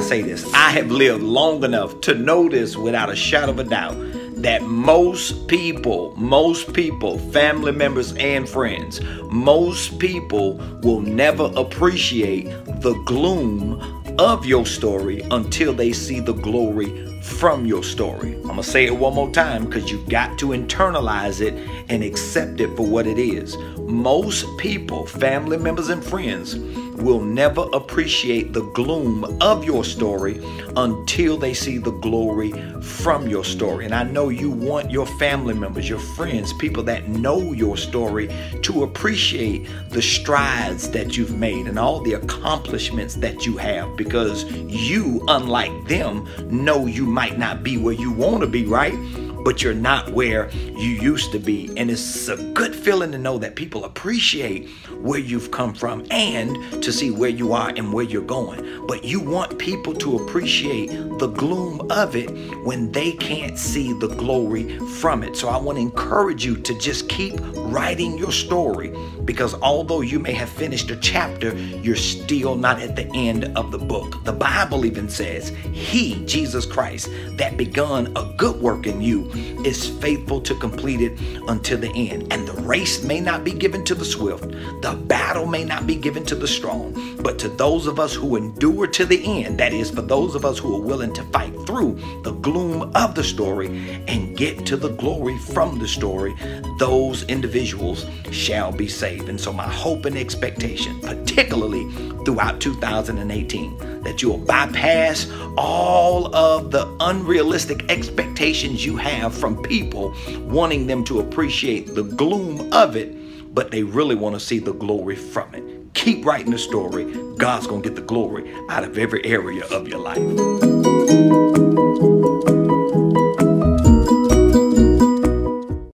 say this. I have lived long enough to know this without a shadow of a doubt that most people, most people, family members and friends, most people will never appreciate the gloom of your story until they see the glory from your story. I'm gonna say it one more time because you've got to internalize it and accept it for what it is. Most people, family members, and friends will never appreciate the gloom of your story until they see the glory from your story. And I know you want your family members, your friends, people that know your story to appreciate the strides that you've made and all the accomplishments that you have because you, unlike them, know you might not be where you want to be, right? But you're not where you used to be. And it's a good feeling to know that people appreciate where you've come from and to see where you are and where you're going. But you want people to appreciate the gloom of it when they can't see the glory from it. So I want to encourage you to just keep writing your story because although you may have finished a chapter, you're still not at the end of the book. The Bible even says, He, Jesus Christ, that begun a good work in you is faithful to complete it until the end. And the race may not be given to the swift, the battle may not be given to the strong, but to those of us who endure to the end, that is, for those of us who are willing to fight through the gloom of the story and get to the glory from the story, those individuals shall be saved. And so, my hope and expectation, particularly throughout 2018, that you'll bypass all of the unrealistic expectations you have from people wanting them to appreciate the gloom of it, but they really want to see the glory from it. Keep writing the story. God's going to get the glory out of every area of your life.